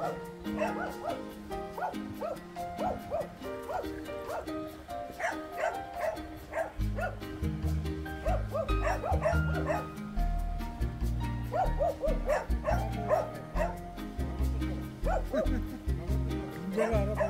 Đúng rồi, đúng rồi.